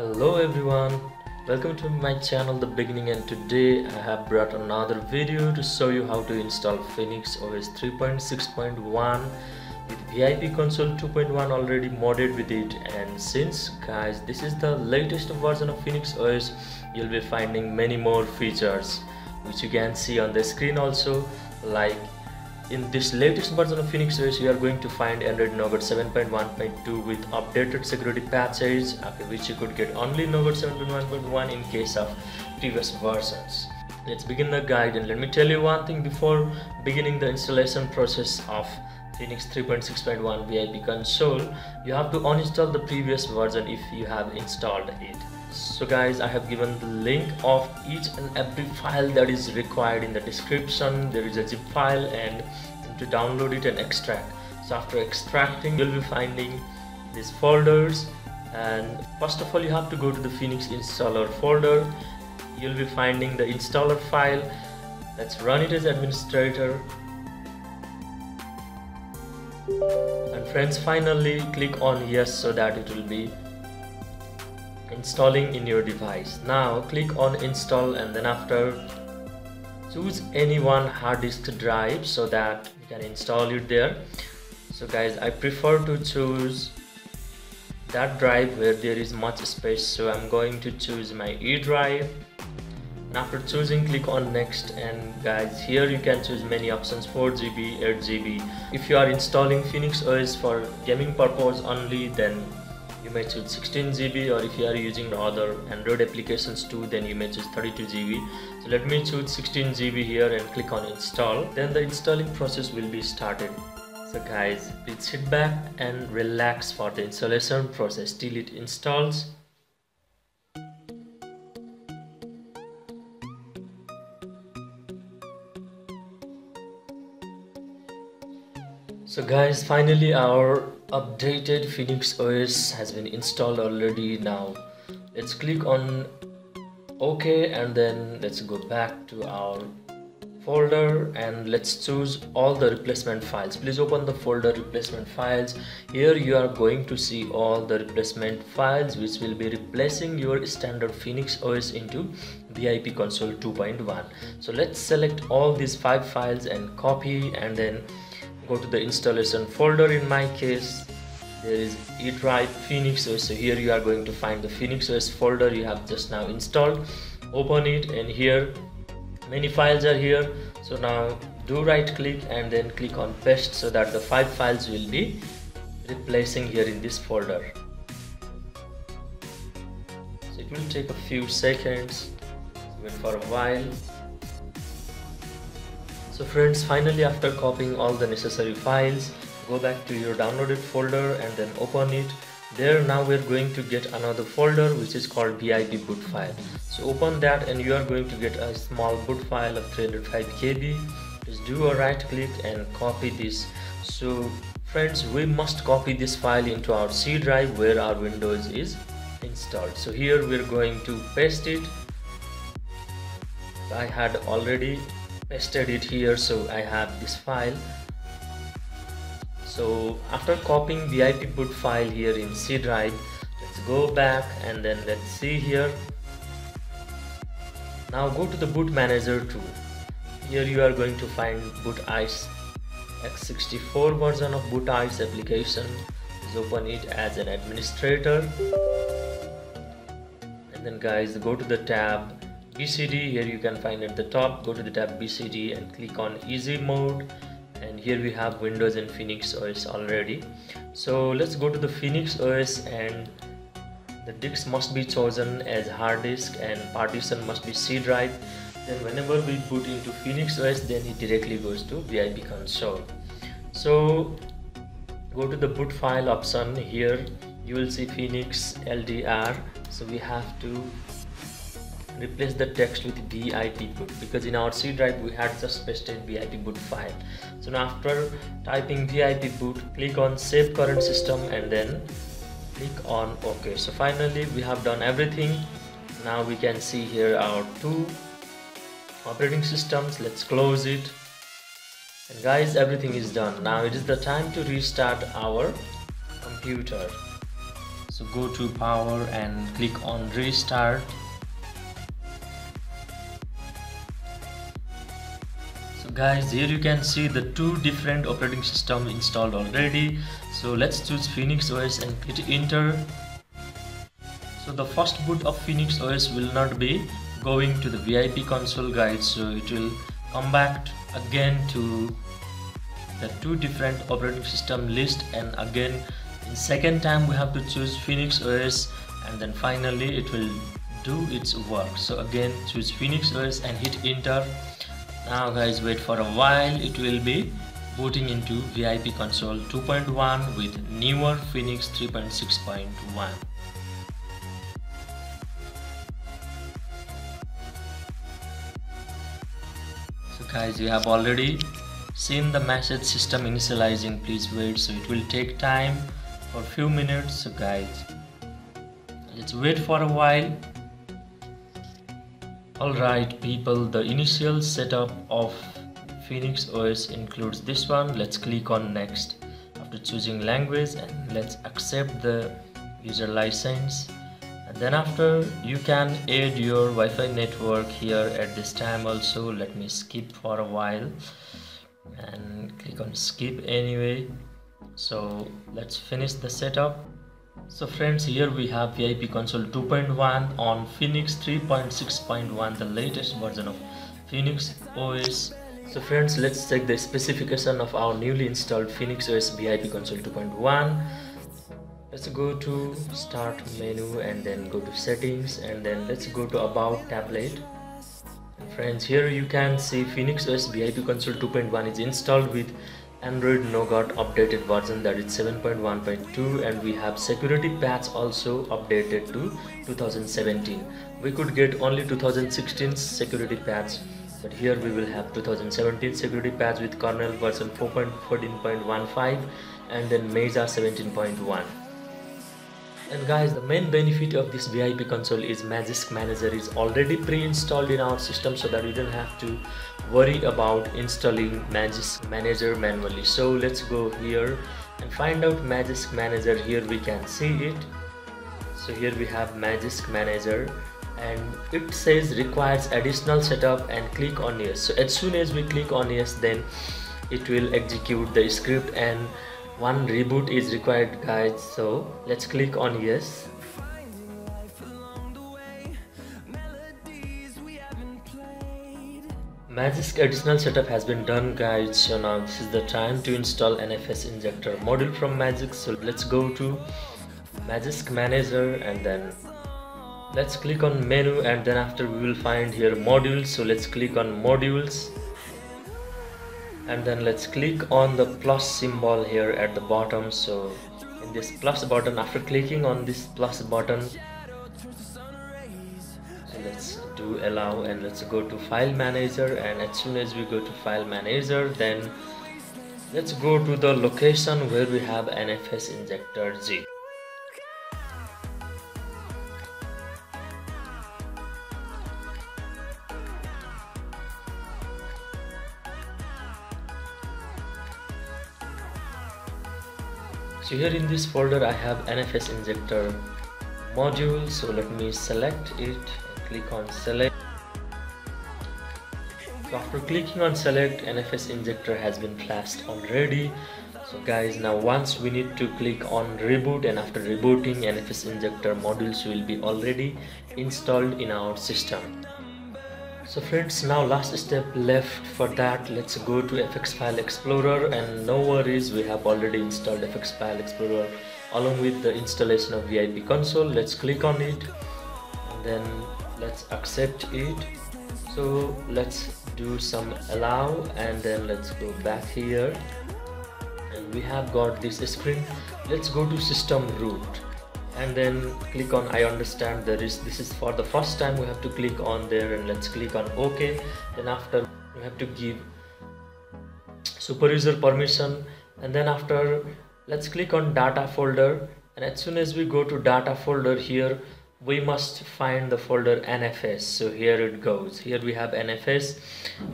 Hello everyone, welcome to my channel The Beginning and today I have brought another video to show you how to install Phoenix OS 3.6.1 with VIP console 2.1 already modded with it. And since guys this is the latest version of Phoenix OS you'll be finding many more features which you can see on the screen also like in this latest version of Phoenix OS, you are going to find Android Nougat 7.1.2 with updated security patches, after uh, which you could get only Nougat 7.1.1 in case of previous versions. Let's begin the guide and let me tell you one thing before beginning the installation process of Phoenix 3.6.1 VIP console, you have to uninstall the previous version if you have installed it so guys i have given the link of each and every file that is required in the description. There is a zip file and to download it and extract. So after extracting you'll be finding these folders. And first of all you have to go to the phoenix installer folder. You'll be finding the installer file. Let's run it as administrator. And friends finally click on yes so that it will be installing in your device. Now click on install and then after choose any one hard disk drive so that you can install it there. So guys I prefer to choose that drive where there is much space. So I'm going to choose my E drive. And after choosing click on next. And guys here you can choose many options 4GB 8GB if you are installing Phoenix OS for gaming purpose only then you may choose 16 GB or if you are using other Android applications too then you may choose 32 GB so let me choose 16 GB here and click on install. Then the installing process will be started. So guys please sit back and relax for the installation process till it installs. So guys finally our updated Phoenix OS has been installed already now. Let's click on OK and then let's go back to our folder and let's choose all the replacement files. Please open the folder replacement files. Here you are going to see all the replacement files which will be replacing your standard Phoenix OS into VIP console 2.1 so let's select all these five files and copy and then go to the installation folder in my case. There is E drive Phoenix OS so here you are going to find the Phoenix OS folder you have just now installed. Open it and here many files are here. So now do right click and then click on paste so that the five files will be replacing here in this folder. So it will take a few seconds. Wait for a while so friends finally after copying all the necessary files go back to your downloaded folder and then open it. There now we're going to get another folder which is called VIP boot file. So open that and you are going to get a small boot file of 305 KB just do a right click and copy this. So friends we must copy this file into our C drive where our Windows is installed. So here we're going to paste it. I had already pasted it here so I have this file. So after copying the VIP boot file here in C drive let's go back and then let's see here. Now go to the boot manager tool. Here you are going to find BOOTICE x64 version of BOOTICE application Let's open it as an administrator. And then guys go to the tab BCD here you can find at the top. Go to the tab BCD and click on easy mode. And here we have Windows and Phoenix OS already. So let's go to the Phoenix OS and the disk must be chosen as hard disk and partition must be C drive. Then whenever we boot into Phoenix OS then it directly goes to VIP console. So go to the boot file option. Here you will see Phoenix LDR so we have to replace the text with VIP boot because in our C drive we had just pasted VIP boot file. So now after typing VIP boot, click on save current system and then click on OK. So finally we have done everything. Now we can see here our two operating systems. Let's close it. And guys, everything is done. Now it is the time to restart our computer so go to power and click on restart guys here you can see the two different operating system installed already. So let's choose Phoenix OS and hit enter. So the first boot of Phoenix OS will not be going to the VIP console guide so it will come back again to the two different operating system list. And again in second time we have to choose Phoenix OS and then finally it will do its work. So again choose Phoenix OS and hit enter now guys wait for a while. It will be booting into VIP console 2.1 with newer Phoenix 3.6.1 so guys you have already seen the message system initializing. Please wait. So it will take time for few minutes so guys. Let's wait for a while alright people the initial setup of Phoenix OS includes this one. Let's click on next. After choosing language and let's accept the user license. And then after you can add your Wi-Fi network here at this time also. Let me skip for a while and click on skip anyway. So let's finish the setup so friends here we have VIP console 2.1 on Phoenix 3.6.1 the latest version of Phoenix OS so friends let's check the specification of our newly installed Phoenix OS VIP console 2.1 let's go to start menu and then go to settings and then let's go to about tablet. Friends here you can see Phoenix OS VIP console 2.1 is installed with Android Nougat updated version that is 7.1.2 and we have security patch also updated to 2017 we could get only 2016 security patch but here we will have 2017 security patch with kernel version 4.14.15 and then Mesa 17.1 and guys the main benefit of this VIP console is Magisk Manager is already pre-installed in our system so that we don't have to worry about installing Magisk Manager manually. So let's go here and find out Magisk Manager. Here we can see it. So here we have Magisk Manager and it says requires additional setup and click on yes. So as soon as we click on yes then it will execute the script and one reboot is required guys so let's click on yes. Magisk additional setup has been done guys so now this is the time to install NFS injector module from Magisk so let's go to Magisk manager and then let's click on menu and then after we will find here modules so let's click on modules and then let's click on the plus symbol here at the bottom. So in this plus button after clicking on this plus button let's do allow and let's go to file manager. And as soon as we go to file manager then let's go to the location where we have NFS injector Z so here in this folder I have NFS injector module. So let me select it. Click on select. So after clicking on select NFS injector has been flashed already so guys now once we need to click on reboot and after rebooting NFS injector modules will be already installed in our system so friends now last step left for that. Let's go to fx file explorer and no worries we have already installed fx file explorer along with the installation of vip console. Let's click on it and then let's accept it. So let's do some allow and then let's go back here. And we have got this screen. Let's go to system root and then click on I understand there is this is for the first time we have to click on there and let's click on OK. Then after we have to give super user permission. And then after let's click on data folder. And as soon as we go to data folder here we must find the folder NFS so here it goes. Here we have NFS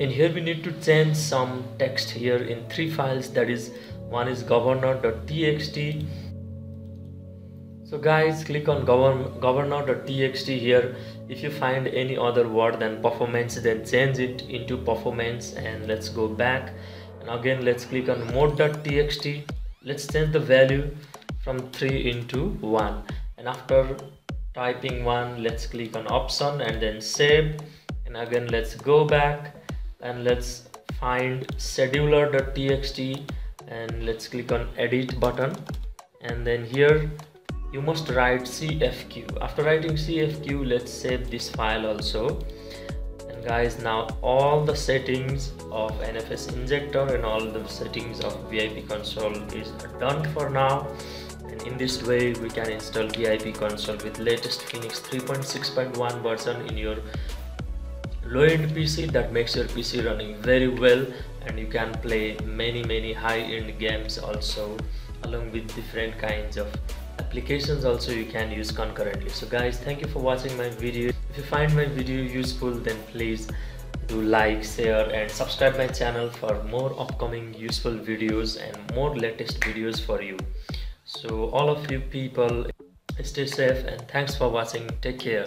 and here we need to change some text here in three files. That is one is governor.txt so guys click on govern governor.txt here. If you find any other word than performance then change it into performance and let's go back. And again let's click on mode.txt let's change the value from 3 into 1 and after typing 1 let's click on option and then save. And again let's go back and let's find scheduler.txt and let's click on edit button. And then here you must write cfq after writing cfq let's save this file also. And guys now all the settings of nfs injector and all the settings of vip console is done for now. And in this way we can install vip console with latest phoenix 3.6.1 version in your low-end pc that makes your pc running very well. And you can play many many high-end games also along with different kinds of applications also you can use concurrently. So guys thank you for watching my video. If you find my video useful then please do like share and subscribe my channel for more upcoming useful videos and more latest videos for you. So all of you people stay safe and thanks for watching. Take care